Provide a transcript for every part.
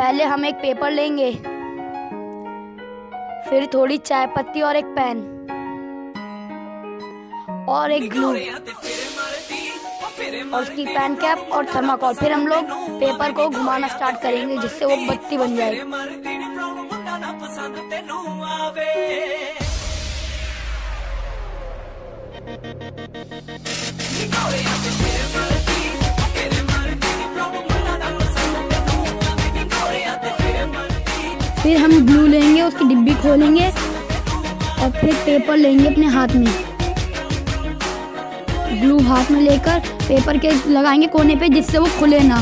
पहले हम एक पेपर लेंगे। फिर थोड़ी चाय पत्ती और एक पेन। और एक ग्लू। और उसकी पेन कैप और थर्माकोल। फिर हम लोग पेपर को घुमाना स्टार्ट करेंगे, जिससे वो बत्ती बन जाए। फिर हम ग्लू लेंगे, उसकी डिब्बी खोलेंगे और फिर पेपर लेंगे अपने हाथ में। ग्लू हाथ में लेकर पेपर के लगाएँगे कोने पे जिससे वो खुले ना।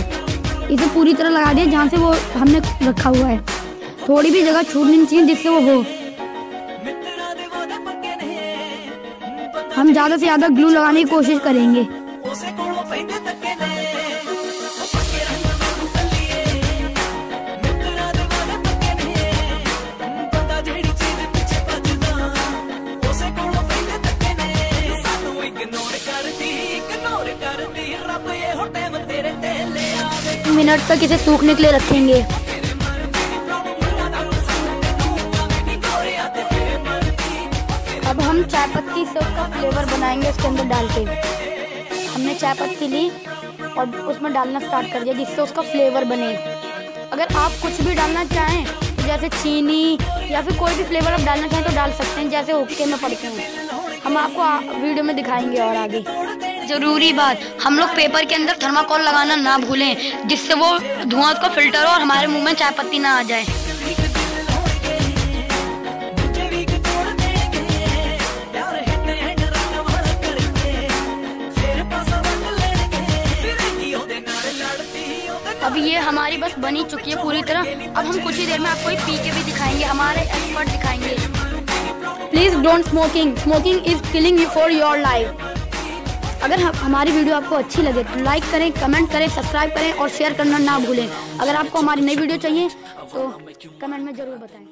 इसे पूरी तरह लगा दिया जहाँ से वो हमने रखा हुआ है। थोड़ी भी जगह छूटनी नहीं चाहिए जिससे वो हो। हम ज़्यादा से ज़्यादा ग्लू लगाने की कोशिश करेंगे। मिनट तक इसे सूखने के लिए रखेंगे। अब हम चाय पत्ती से उसका फ्लेवर बनाएँगे उसके अंदर डाल के। हमने चाय पत्ती ली और उसमें डालना स्टार्ट कर दिया जिससे उसका फ्लेवर बने। अगर आप कुछ भी डालना चाहें तो जैसे चीनी या फिर कोई भी फ्लेवर आप डालना चाहें तो डाल सकते हैं, जैसे ओके में पड़ते हैं। हम आपको वीडियो में दिखाएँगे और आगे। ज़रूरी बात। हम लोग पेपर के अंदर थर्माकोल लगाना ना भूलें, जिससे वो धुआँ उसका फ़िल्टर हो और हमारे मुँह में चाय पत्ती ना आ जाए। अब ये हमारी बस बनी चुकी है पूरी तरह। अब हम कुछ ही देर में आपको पी के भी दिखाएँगे, हमारे एक्सपर्ट दिखाएँगे। Please don't smoking smoking is killing you for your life अगर हमारी वीडियो आपको अच्छी लगे तो लाइक करें कमेंट करें सब्सक्राइब करें और शेयर करना ना भूलें। अगर आपको हमारी नई वीडियो चाहिए तो कमेंट में ज़रूर बताएँ।